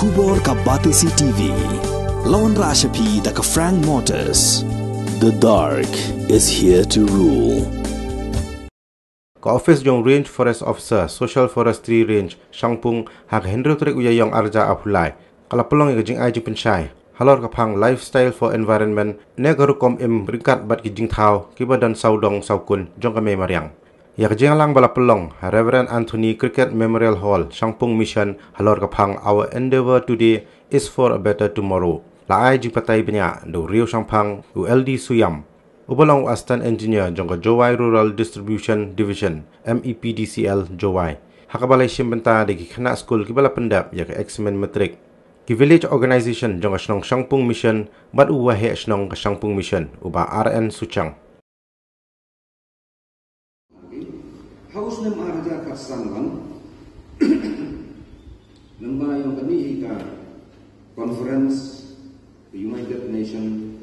Kubor ka Batisi TV. Lawan Rashapi da ka Frank Motors. The dark is here to rule. Ka office jong range forest officer social forestry range Shangpung hak Henry Trek uyayong arja apulai. Kala pelong yang jing aji pensyai. Halor kapang lifestyle for environment ne garukom im ringkat bat ki jing thau kiba dan saudong saukun jong kame mariang. Yak jing lang bala pelong Reverend Anthony Cricket Memorial Hall Shangpung Mission halor kapang our endeavor today is for a better tomorrow. La ai jing patai benya do Rio Shangpang ULD Suyam Ubalong Aston Engineer jongga Jowai Rural Distribution Division MEPDCL Jowai. Hakabalay simbenta de ki khana school ki bala pendap ya ke examen matric. Ki village organization jongga Shnong Shangpung Mission bat uwa he Shnong ka Shangpung Mission uba RN Suchang. Haus nem arja ka sanglang Namba yung kami ka conference the United Nations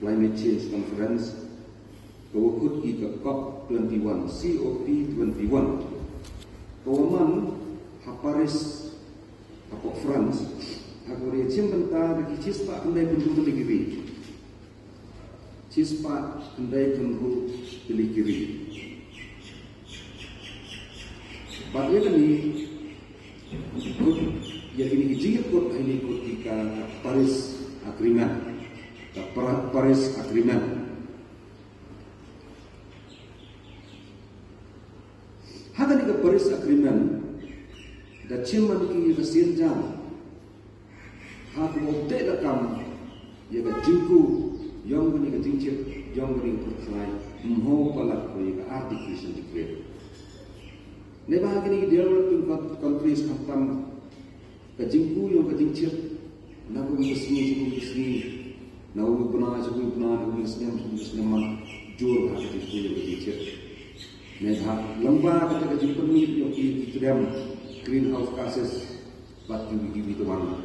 Climate Change Conference kawakut i ka COP21 COP21 kawaman haparis hapo France ako rin simbanta nagi chispa andai pendu ligiri chispa andai pendu Bagay ni kut yang ini kut ini kut ika Paris Agreement, Para- Paris Agreement. Ni ka Paris Agreement da ciman ki kasian jam. Ha ko te da kam ya ka jingku yang ni ka jingchit yang ni ka try mho pala ko ya ka articulation declare. Ne bahagi ni developing countries kapam kajingku yung kajingchit na kung isni kung isni na uwi puna sa uwi puna na uwi isni sa uwi isni ma jur ha kajingku yung kajingchit ne bha lamba kata kajingku ni yung kikitrem greenhouse gases but you give it one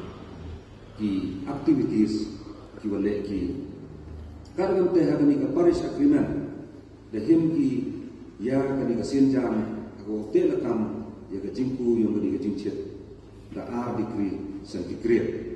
ki. Activities ki wale ki ni ka Paris agreement the him ki ya ka ni ka sinjam ako te la kam ya ka jingku yung ka ni ka jingchit the R degree centigrade.